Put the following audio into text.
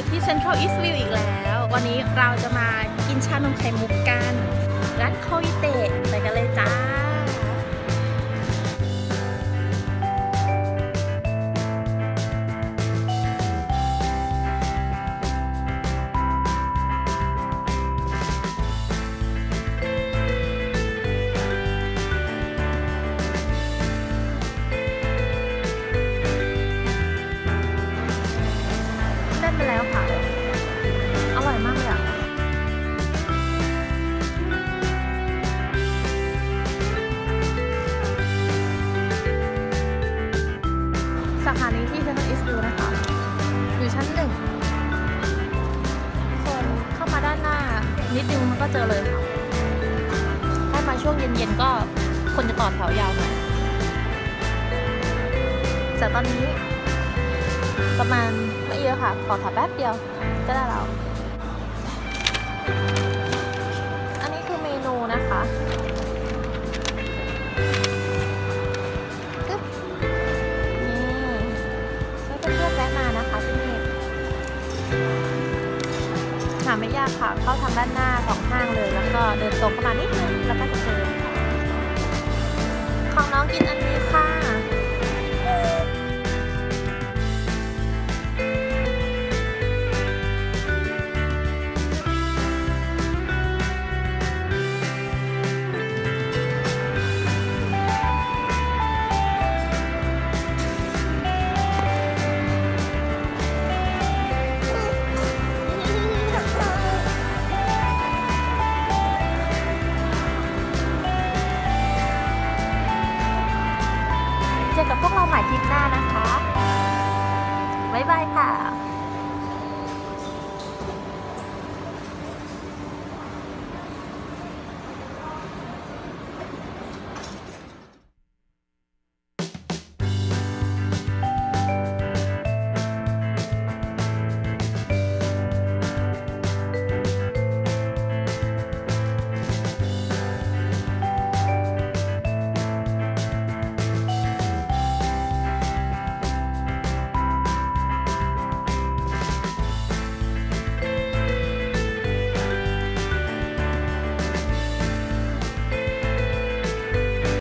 อยู่ที่เซ็นทรัลอีสต์วิวอีกแล้ว วันนี้เราจะมากินชานมไข่มุกกันร้านโคอิเตะ ไปแล้วค่ะ อร่อยมากเลยอะสาขานี้ที่เซ็นทรัลอีสต์วิวนะคะ อยู่ชั้นหนึ่งส่วนเข้ามาด้านหน้า นิดนึงมันก็เจอเลยค่ะ ถ้ามาช่วงเย็นๆก็คนจะต่อแถวยาวหน่อยแต่ตอนนี้ ประมาณไม่เยอะค่ะ ขอถามแป๊บเดียวก็ได้แล้ว อันนี้คือเมนูนะคะนี่ไม่เป็นเพื่อนแวะมานะคะที่หาไม่ยากค่ะ เข้าทางด้านหน้าของห้างเลย แล้วก็เดินตรงเข้ามาณนิดนึง แล้วก็จะเจอของน้องกินอัน เจอกับพวกเราใหม่คลิปหน้านะคะ บ๊ายบายค่ะ